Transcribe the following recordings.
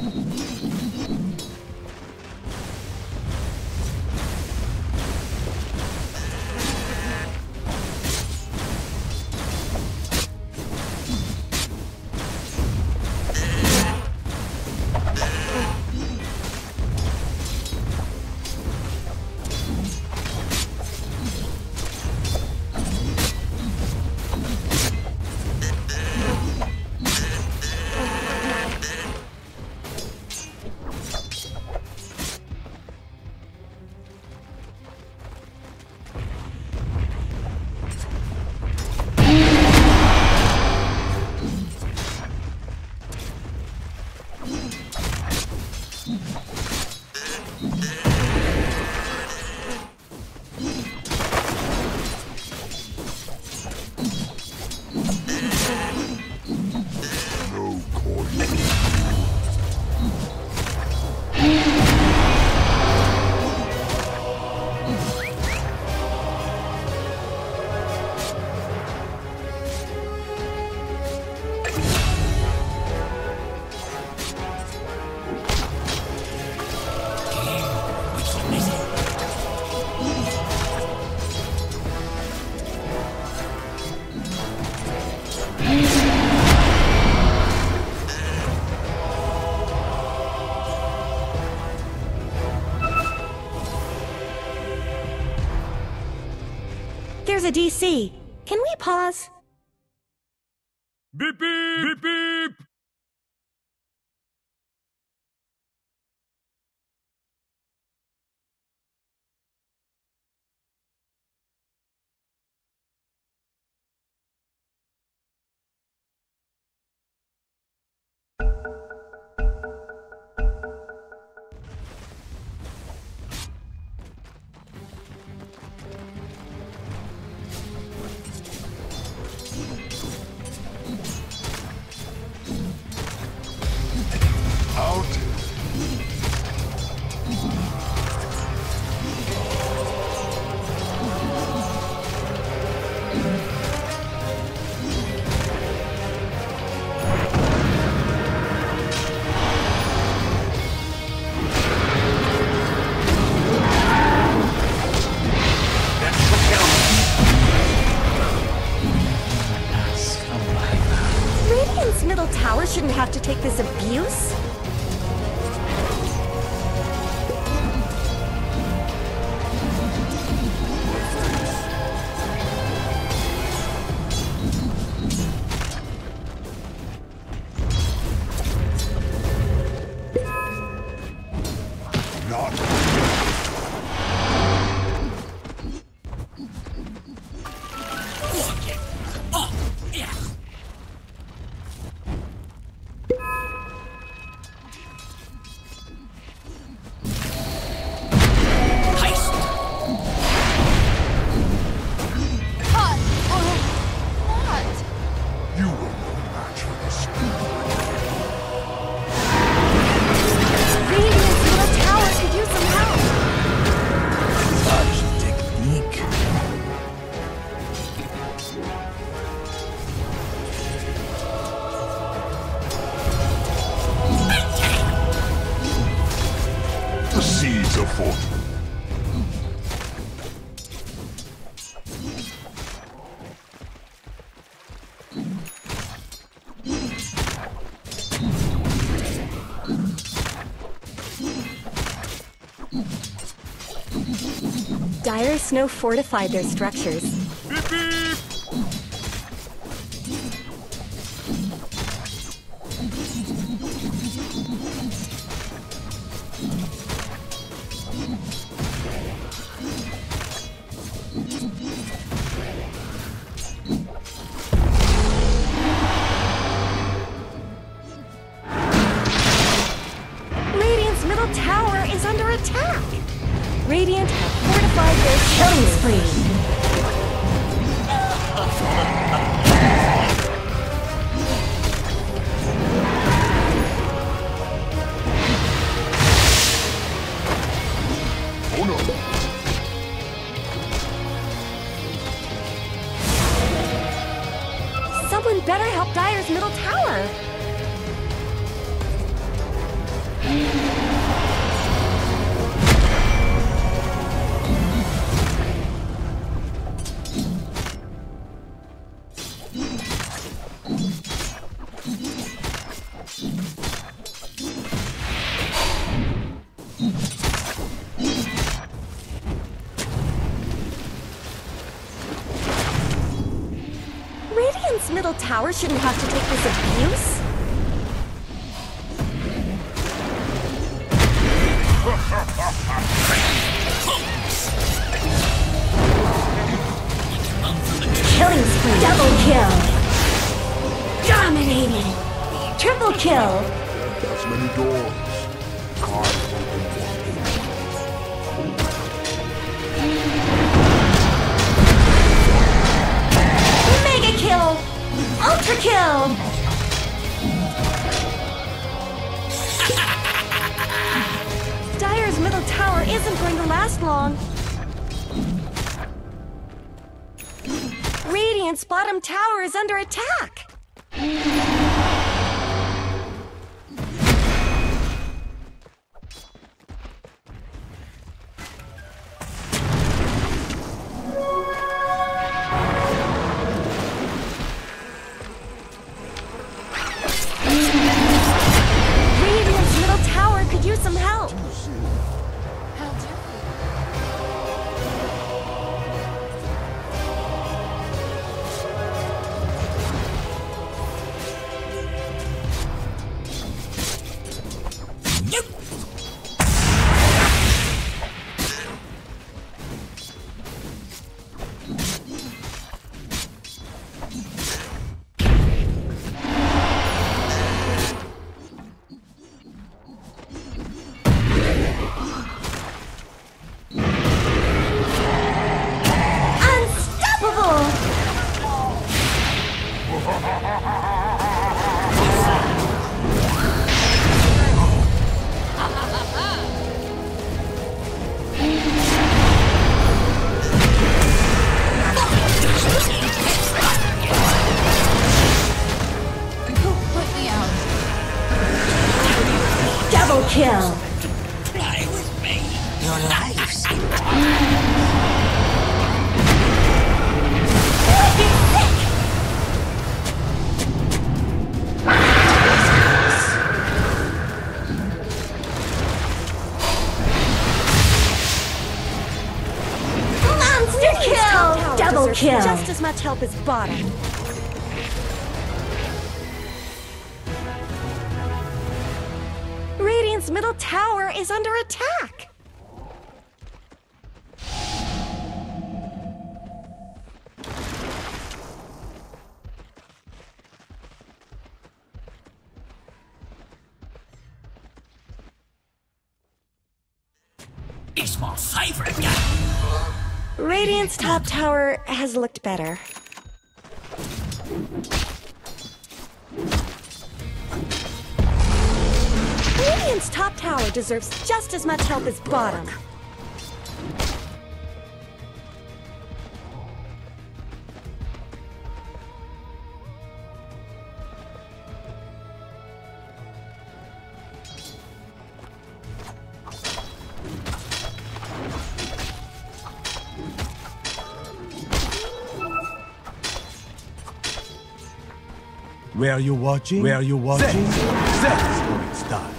ハハハハ! DC. Can we pause? Of fortune. Dire Snow fortified their structures. Better help Dire's middle tower. Shouldn't have to take this abuse. Killing spree. Double kill. Dominating. Triple kill. As many doors. Ultra kill. Dire's middle tower isn't going to last long. Radiant's bottom tower is under attack. Help as bottom. Radiant's middle tower is under attack. Radiant's top tower has looked better. Radiant's top tower deserves just as much help as bottom. Where are you watching? Where are you watching? That's how it's done.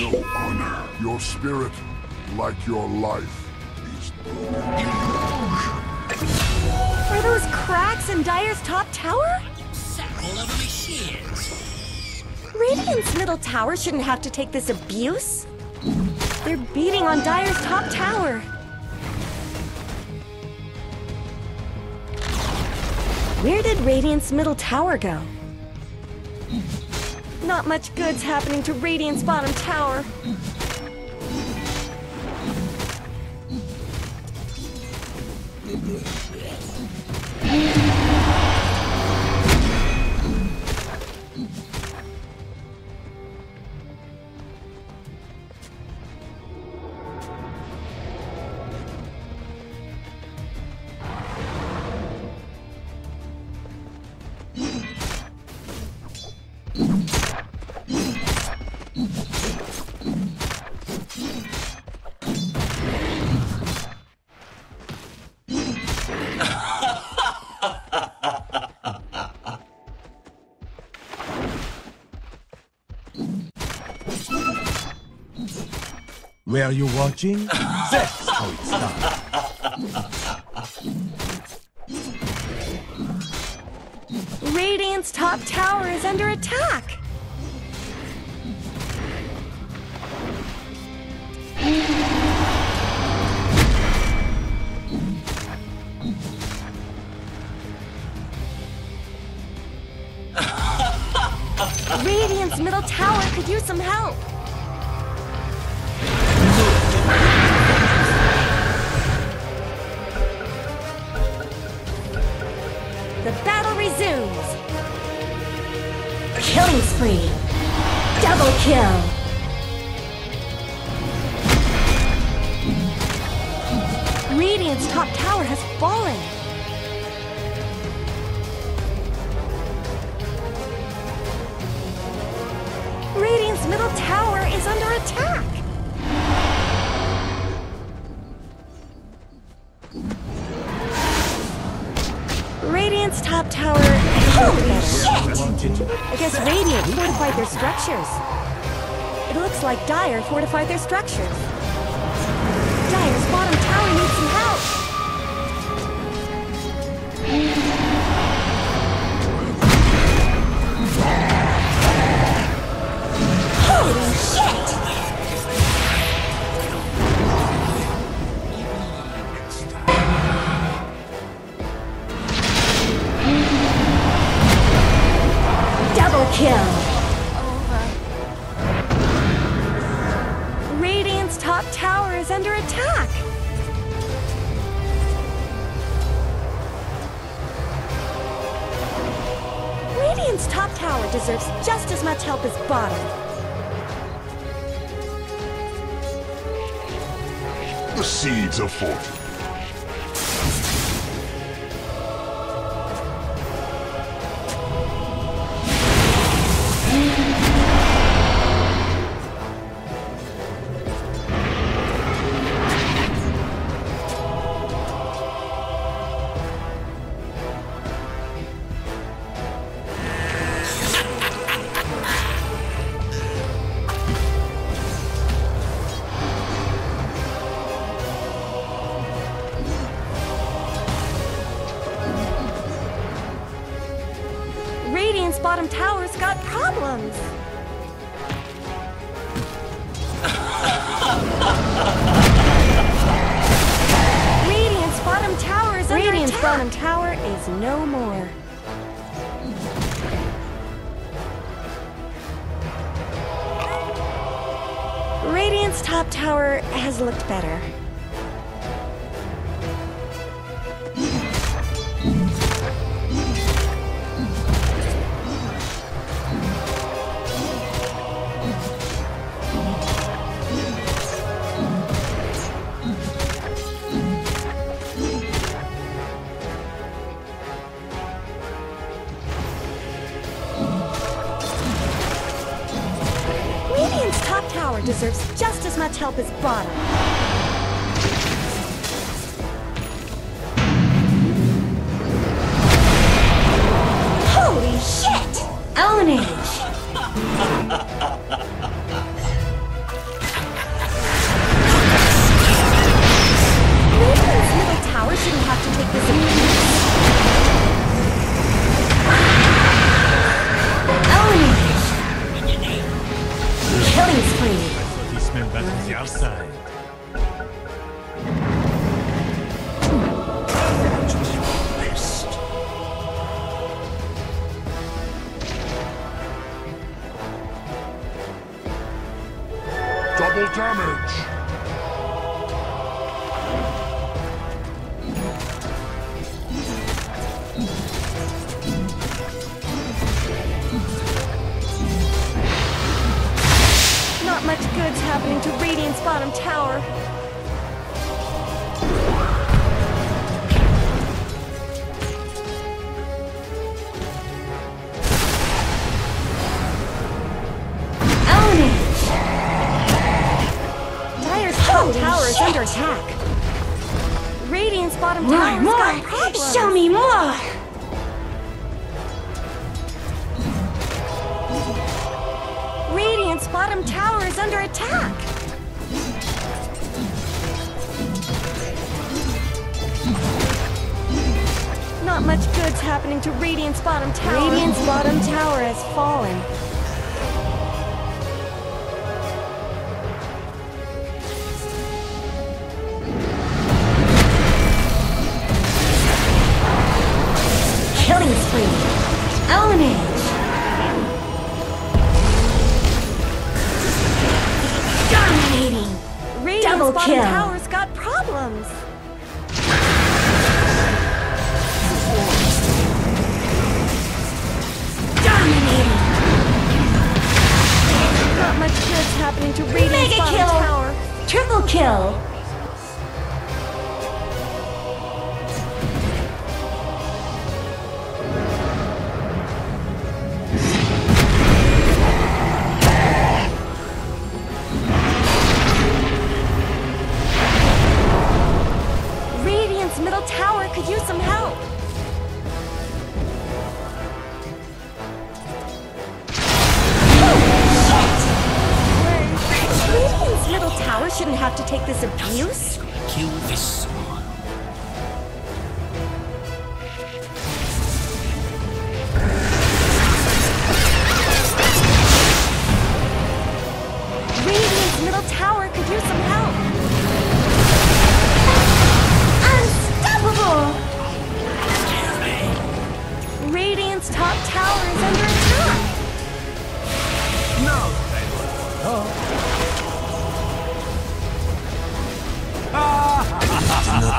No honor. Your spirit, like your life, is Are those cracks in Dire's top tower? Sat all over. Radiant's middle tower shouldn't have to take this abuse. They're beating on Dire's top tower. Where did Radiant's middle tower go? Not much good's happening to Radiant's bottom tower. Where are you watching? That's how it's done. Radiant's top tower is under attack. Radiant's middle tower could use some help. Killing spree. Double kill. Radiant's top tower has fallen. Radiant's middle tower is under attack. Radiant's top tower. Holy shit! I guess Radiant fortified their structures. It looks like Dire fortified their structures. Dire's bottom tower needs some help. Holy much help as bottom. The seeds of fortune. Giant's top tower has looked better. help his bottom. under attack. Not much good's happening to Radiant's bottom tower. Radiant's bottom tower has fallen.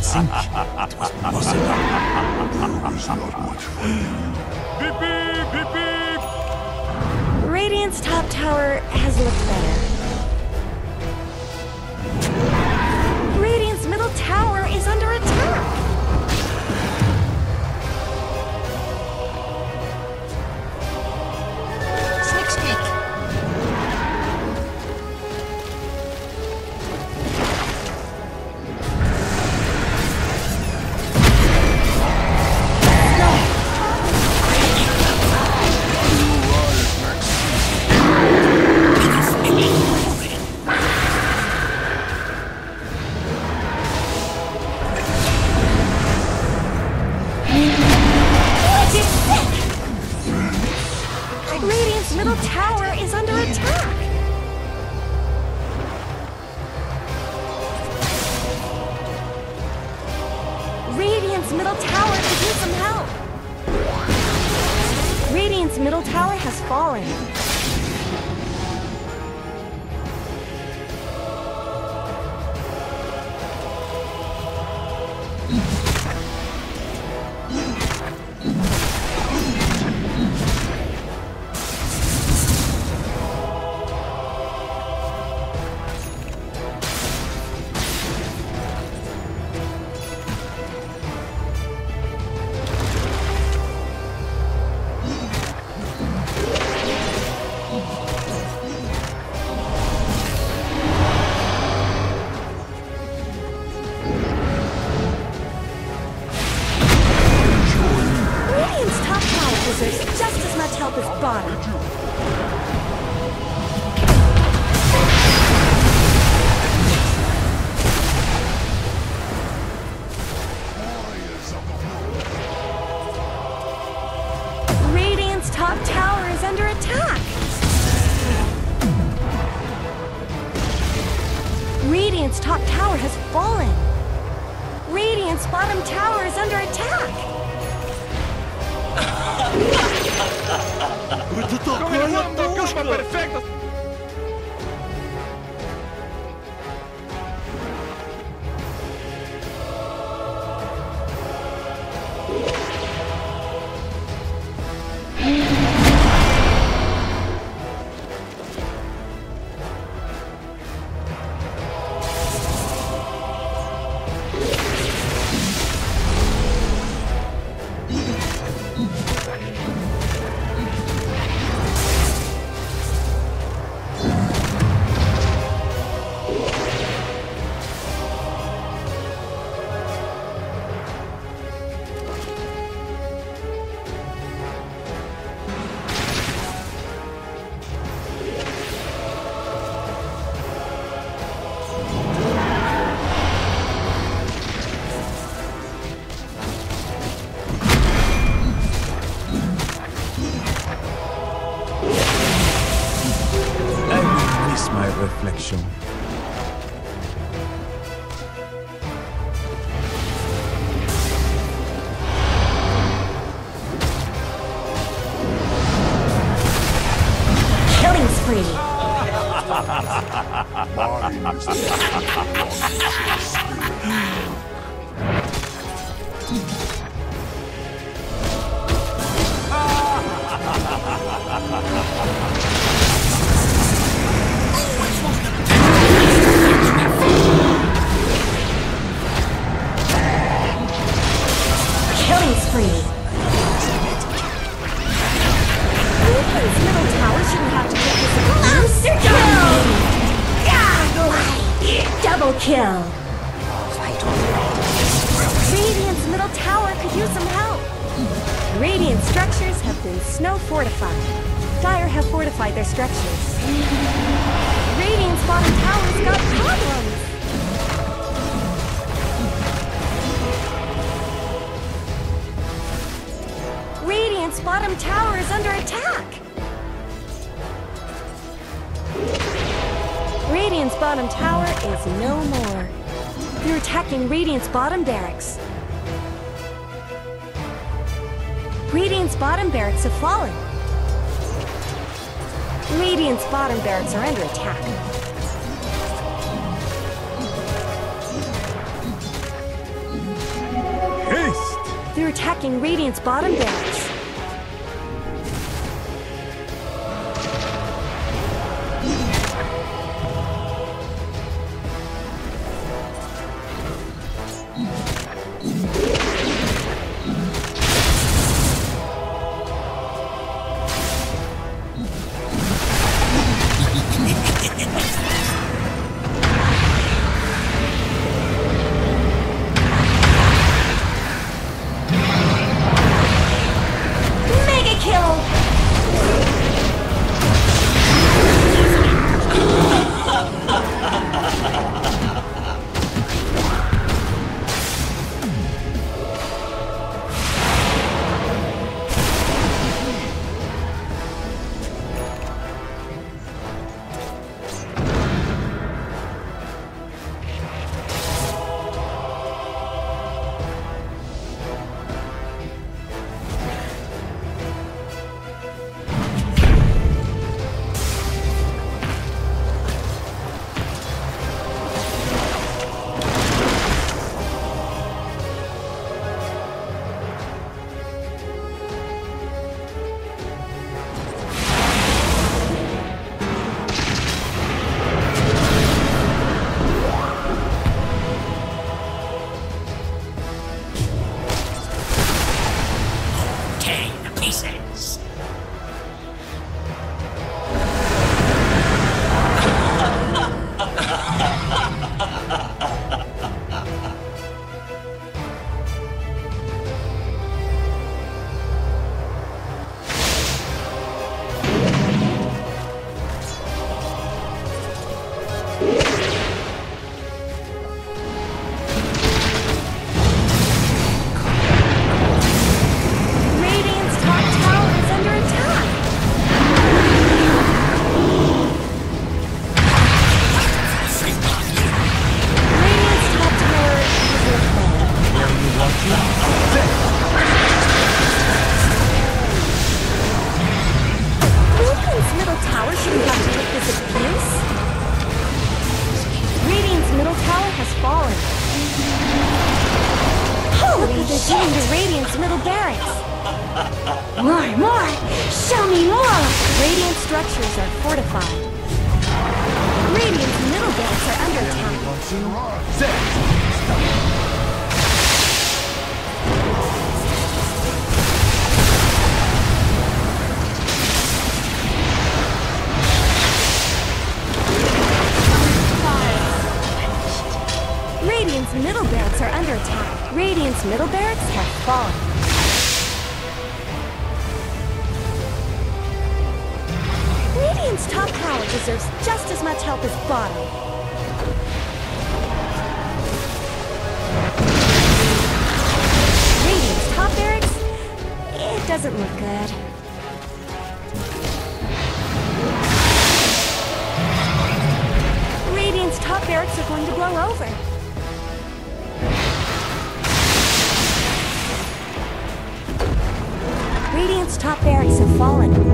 passing. it was. There is not much for. Beep, beep, beep, beep. Radiant's top tower has looked better. Radiant's middle tower is under. middle tower could use some help. Radiant's middle tower has fallen. 哈哈哈哈 Radiant's bottom barracks have fallen. Radiant's bottom barracks are under attack. Haste! They're attacking Radiant's bottom barracks. Fortified. Radiant's middle barracks are under attack. Set. Radiant's middle barracks are under attack. Radiant's middle barracks have fallen. Radiant's top tower deserves just as much help as bottom. Radiant's top barracks? It doesn't look good. Radiant's top barracks are going to blow over. Radiant's top barracks have fallen.